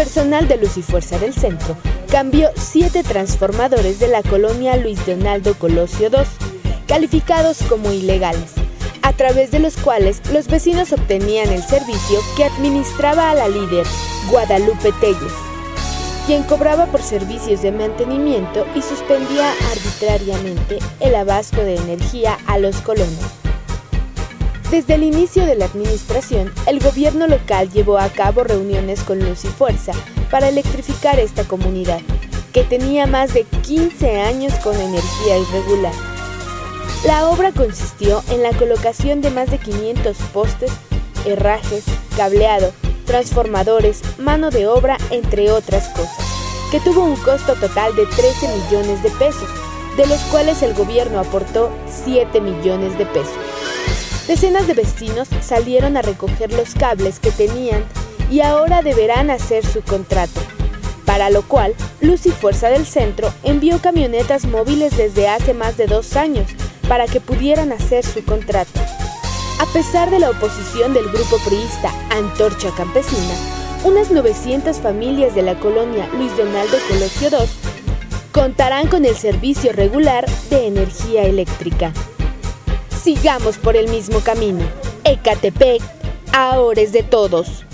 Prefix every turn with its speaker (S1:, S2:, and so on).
S1: personal de Luz y Fuerza del Centro cambió siete transformadores de la colonia Luis Donaldo Colosio II, calificados como ilegales, a través de los cuales los vecinos obtenían el servicio que administraba a la líder, Guadalupe Telles, quien cobraba por servicios de mantenimiento y suspendía arbitrariamente el abasto de energía a los colonos. Desde el inicio de la administración, el gobierno local llevó a cabo reuniones con Luz y Fuerza para electrificar esta comunidad, que tenía más de 15 años con energía irregular. La obra consistió en la colocación de más de 500 postes, herrajes, cableado, transformadores, mano de obra, entre otras cosas, que tuvo un costo total de 13 millones de pesos, de los cuales el gobierno aportó 7 millones de pesos. Decenas de vecinos salieron a recoger los cables que tenían y ahora deberán hacer su contrato, para lo cual Luz y Fuerza del Centro envió camionetas móviles desde hace más de dos años para que pudieran hacer su contrato. A pesar de la oposición del grupo priista Antorcha Campesina, unas 900 familias de la colonia Luis Donaldo Colosio II contarán con el servicio regular de energía eléctrica. Sigamos por el mismo camino. Ecatepec ahora es de todos.